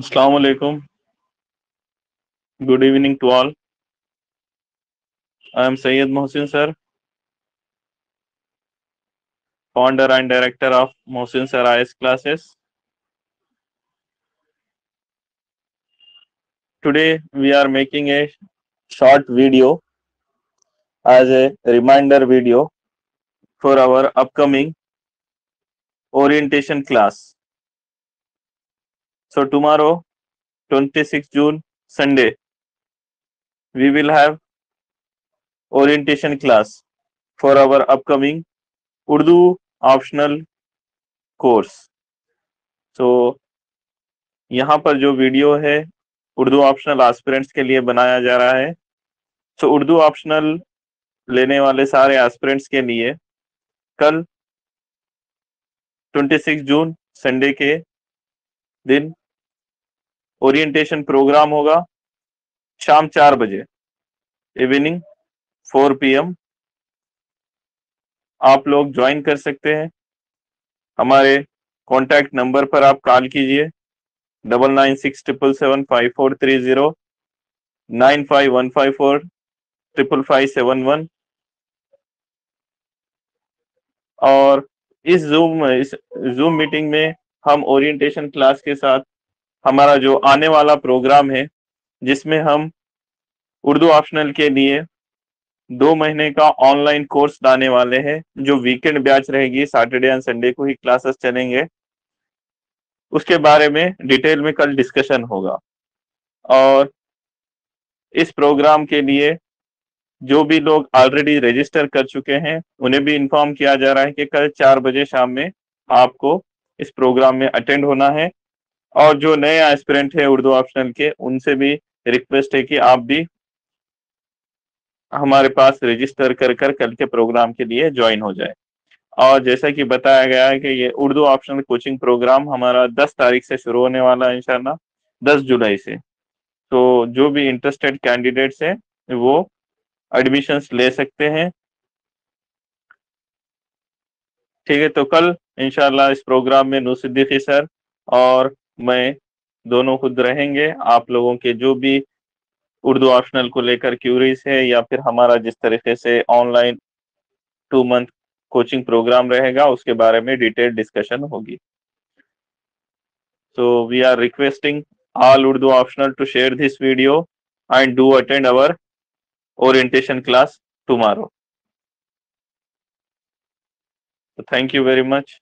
Assalamu alaikum. Good evening to all. I am Syed Mohsin sir, founder and director of Mohsin sir IS classes. Today we are making a short video as a reminder video for our upcoming orientation class. So tomorrow, 26 June, Sunday, we will have orientation class for our upcoming Urdu optional course. So यहाँ पर जो video है Urdu optional aspirants के लिए बनाया जा रहा है सो so, उर्दू ऑप्शनल लेने वाले सारे एस्पिरेंट्स के लिए कल 26 जून संडे के दिन ओरिएंटेशन प्रोग्राम होगा शाम चार बजे इवनिंग फोर पीएम आप लोग ज्वाइन कर सकते हैं। हमारे कॉन्टैक्ट नंबर पर आप कॉल कीजिए। Double nine six triple seven five four three zero nine five one five four triple five seven one और इस जूम इस जूम मीटिंग में हम ओरिएंटेशन क्लास के साथ हमारा जो आने वाला प्रोग्राम है, जिसमें हम उर्दू ऑप्शनल के लिए दो महीने का ऑनलाइन कोर्स लाने वाले हैं, जो वीकेंड बैच रहेगी सैटरडे एंड संडे को ही क्लासेस चलेंगे। उसके बारे में डिटेल में कल डिस्कशन होगा। और इस प्रोग्राम के लिए जो भी लोग ऑलरेडी रजिस्टर कर चुके हैं, उन्हें भी इन्फॉर्म किया जा रहा है कि कल चार बजे शाम में आपको इस प्रोग्राम में अटेंड होना है। और जो नए एस्पिरेंट है उर्दू ऑप्शनल के, उनसे भी रिक्वेस्ट है कि आप भी हमारे पास रजिस्टर कर कर कल के प्रोग्राम के लिए ज्वाइन हो जाए। और जैसा कि बताया गया है कि ये उर्दू ऑप्शनल कोचिंग प्रोग्राम हमारा 10 तारीख से शुरू होने वाला है इंशाल्लाह 10 जुलाई से। तो जो भी इंटरेस्टेड कैंडिडेट्स हैं, वो एडमिशंस ले सकते हैं। ठीक है तो कल इंशाल्लाह इस प्रोग्राम में नूसिद्दीकी सर और मैं दोनों खुद रहेंगे। आप लोगों के जो भी उर्दू ऑप्शनल को लेकर क्यूरीज है या फिर हमारा जिस तरीके से online two month coaching programme रहेगा, उसके बारे में डिटेल डिस्कशन होगी। So we are requesting all Urdu optional to share this video and do attend our orientation class tomorrow thank you very much